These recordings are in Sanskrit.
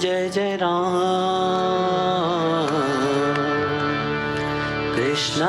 जय जय राम। कृष्ण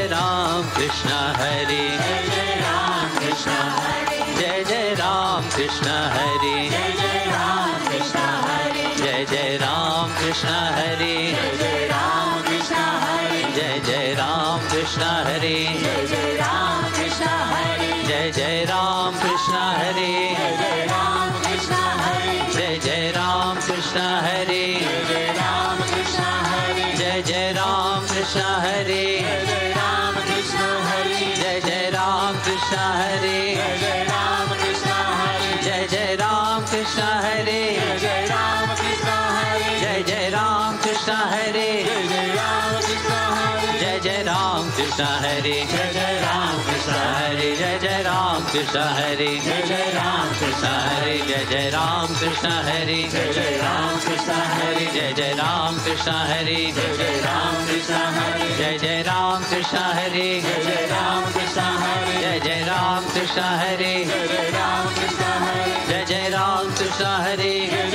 जय जय राम कृष्ण हरे। जय जय राम कृष्ण हरे। जय जय राम कृष्ण हरे। जय जय राम कृष्ण हरे। जय जय राम कृष्ण हरे। जय कृष्ण हरे जय जय राम कृष्ण हरे जय जय राम कृष्ण हरे जय जय राम कृष्ण हरे जय जय राम कृष्ण हरे जय जय राम कृष्ण हरे जय जय राम कृष्ण हरे जय जय राम कृष्ण हरे जय जय राम कृष्ण हरे जय जय राम कृष्ण हरे जय जय राम कृष्ण हरे जय जय राम कृष्ण हरे जय जय राम कृष्ण हरे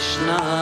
Krishna.